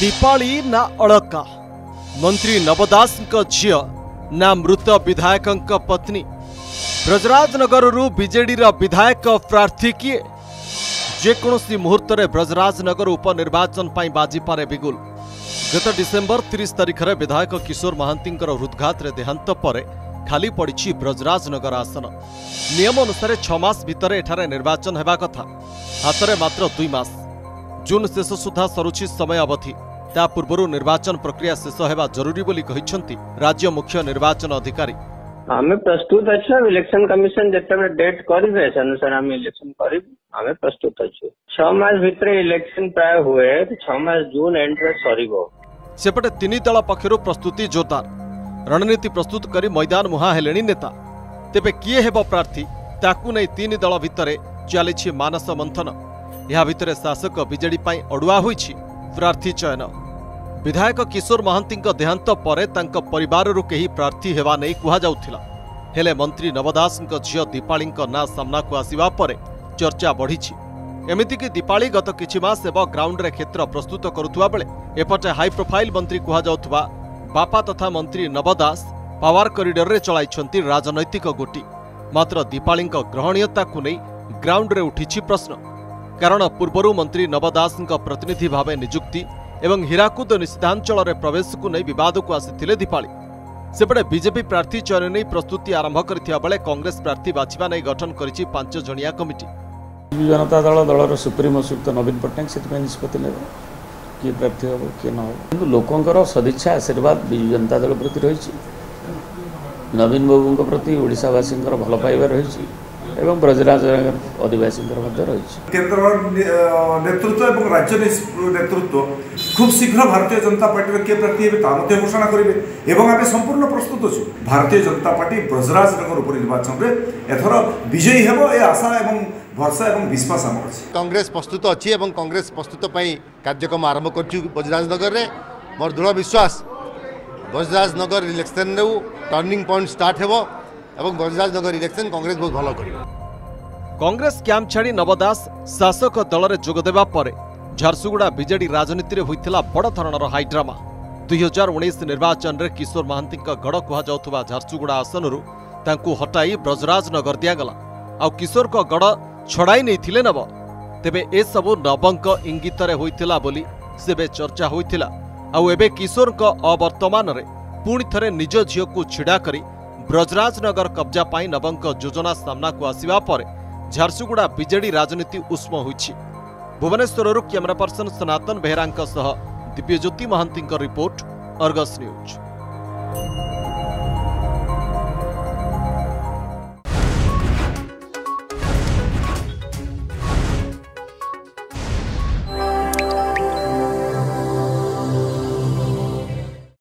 ना मंत्री अन्ती नव ना मृत विधायक पत्नी ब्रजराज ब्रजराजनगरु विजेडि विधायक प्रार्थी कि जो मुहुत ब्रजराजनगर उपनिर्वाचन पनि बाजिपे बिगुल गत डिसेम्बर तिरि तारिखले विधाकिशोर देहांत हृद्घात खाली खालि ब्रजराज नगर आसन नियमअनुसार छ भएर एठ निर्वाचन हावा कथा हातले मात्र दुई मास जुन शेष सुधा सर्छ समय अवधि ତା ପୂର୍ବରୁ ନିର୍ବାଚନ ପ୍ରକ୍ରିୟା ଶେଷ ହେବା ଜରୁରୀ ବୋଲି କହିଛନ୍ତି ରାଜ୍ୟ ମୁଖ୍ୟ ନିର୍ବାଚନ ଅଧିକାରୀ ଆମେ ପ୍ରସ୍ତୁତ ଅଛୁ ଇଲେକ୍ସନ କମିଶନ ଯେତେବେଳେ ଡେଟ୍ କରିବେ ସେ ଅନୁସାରେ ଆମେ ଇଲେକ୍ସନ କରିବୁ ଆମେ ପ୍ରସ୍ତୁତ ଅଛୁ ଛଅ ମାସ ଭିତରେ ଇଲେକ୍ସନ ପ୍ରାୟ ହୁଏ ଛଅ ମାସ ଜୁନ ଏଣ୍ଡରେ ସରିବ ସେପଟେ ତିନି ଦଳ ପକ୍ଷରୁ ପ୍ରସ୍ତୁତି ଜୋରଦାର ରଣନୀତି ପ୍ରସ୍ତୁତ କରି ମଇଦାନ ମୁହାଁ ହେଲେଣି ନେତା ତେବେ କିଏ ହେବ ପ୍ରାର୍ଥୀ ତାକୁ ନେଇ ତିନି ଦଳ ଭିତରେ ଚାଲିଛି ମାନସ ମନ୍ଥନ ଏହା ଭିତରେ ଶାସକ ବିଜେଡି ପାଇଁ ଅଡୁଆ ହୋଇଛି ପ୍ରାର୍ଥୀ ଚୟନ ବିଧାୟକ କିଶୋର ମହାନ୍ତିଙ୍କ ଦେହାନ୍ତ ପରେ ତାଙ୍କ ପରିବାରରୁ କେହି ପ୍ରାର୍ଥୀ ହେବା ନେଇ କୁହାଯାଉଥିଲା ହେଲେ ମନ୍ତ୍ରୀ ନବ ଦାସଙ୍କ ଝିଅ ଦୀପାଳୀଙ୍କ ନାଁ ସାମ୍ନାକୁ ଆସିବା ପରେ ଚର୍ଚ୍ଚା ବଢ଼ିଛି ଏମିତିକି ଦୀପାଳୀ ଗତ କିଛି ମାସ ହେବ ଗ୍ରାଉଣ୍ଡରେ କ୍ଷେତ୍ର ପ୍ରସ୍ତୁତ କରୁଥିବା ବେଳେ ଏପଟେ ହାଇପ୍ରୋଫାଇଲ୍ ମନ୍ତ୍ରୀ କୁହାଯାଉଥିବା ବାପା ତଥା ମନ୍ତ୍ରୀ ନବ ଦାସ ପାୱାର କରିଡରରେ ଚଳାଇଛନ୍ତି ରାଜନୈତିକ ଗୋଟି ମାତ୍ର ଦୀପାଳୀଙ୍କ ଗ୍ରହଣୀୟତାକୁ ନେଇ ଗ୍ରାଉଣ୍ଡରେ ଉଠିଛି ପ୍ରଶ୍ନ କାରଣ ପୂର୍ବରୁ ମନ୍ତ୍ରୀ ନବ ଦାସଙ୍କ ପ୍ରତିନିଧି ଭାବେ ନିଯୁକ୍ତି ଏବଂ ହୀରାକୁଦ ନିଷିଦ୍ଧାଞ୍ଚଳରେ ପ୍ରବେଶକୁ ନେଇ ବିବାଦକୁ ଆସିଥିଲେ ଦୀପାଳି ସେପଟେ ବିଜେପି ପ୍ରାର୍ଥୀ ଚୟନ ନେଇ ପ୍ରସ୍ତୁତି ଆରମ୍ଭ କରିଥିବା ବେଳେ କଂଗ୍ରେସ ପ୍ରାର୍ଥୀ ବାଛିବା ନେଇ ଗଠନ କରିଛି ପାଞ୍ଚ ଜଣିଆ କମିଟି ବିଜୁ ଜନତା ଦଳ ଦଳର ସୁପ୍ରିମୋ ଶ୍ରୀଯୁକ୍ତ ନବୀନ ପଟ୍ଟନାୟକ ସେଥିପାଇଁ ନିଷ୍ପତ୍ତି ନେବେ କିଏ ପ୍ରାର୍ଥୀ ହେବ କିଏ ନ ହେବ କିନ୍ତୁ ଲୋକଙ୍କର ସଦିଚ୍ଛା ଆଶୀର୍ବାଦ ବିଜୁ ଜନତା ଦଳ ପ୍ରତି ରହିଛି ନବୀନ ବାବୁଙ୍କ ପ୍ରତି ଓଡ଼ିଶାବାସୀଙ୍କର ଭଲ ପାଇବା ରହିଛି এবং ব্রজরাজনগর অধিবাসীদের মধ্যে রয়েছে কেন্দ্র নেতৃত্ব এবং রাজ্য নেতৃত্ব খুব শীঘ্র ভারতীয় জনতা পার্টির কে প্রার্থী হবে তা মধ্যে ঘোষণা করবে এবং আমি সম্পূর্ণ প্রস্তুত আছি ভারতীয় জনতা পার্টি ব্রজরাজনগর উপনির্বাচনের এথর বিজয়ী হব এ আশা এবং ভরসা এবং বিশ্বাস আমার আছে কংগ্রেস প্রস্তুত অছি এবং কংগ্রেস প্রস্তুত পাই কার্যক্রম আরম্ভ করছি ব্রজরাজনগরে মর দৃঢ় বিশ্বাস Brajrajnagar election turning point start হব এবং ব্রজরাজনগর ইলেকশন কংগ্রেস বহু ভালো করবে কংগ্রেস ক্যাম্প ছাড়ি নব দাস শাসক দলরে যোগ দেওয়া পরে ঝারসুগুড়া বিজেডি রাজনীতিরে হয়েছিলা বড় ধরনের হাইড্রামা দুই হাজার উনিশ নির্বাচনের কিশোর মহান্তি গড় কুহযাওয়া ঝারসুগুড়া আসনর তাঁকু হটাই ব্রজরাজনগর দিয়াগলা আউ কিশোর গড় ছড়াই নেইলে নব তেবে এসবু নবঙ্ক ইঙ্গিতরে হয়েছিলা বলি সেবে চর্চা হয়েছিল আউ এবে কিশোর অবর্তমানরে পুঁ থরে নিজ ঝিউকু ছিড়া করে ব্রজরাজনগর কব্জা পাই নবঙ্ক যোজনা সামনাকু আসবা পরে ଝାରସୁଗୁଡ଼ା ବିଜେଡି ରାଜନୀତି ଉଷ୍ମ ହୋଇଛି ଭୁବନେଶ୍ୱରରୁ କ୍ୟାମେରା ପର୍ସନ ସନାତନ ବେହେରାଙ୍କ ସହ ଦିବ୍ୟଜ୍ୟୋତି ମହାନ୍ତିଙ୍କ ରିପୋର୍ଟ ଅର୍ଗସ୍ ନ୍ୟୁଜ୍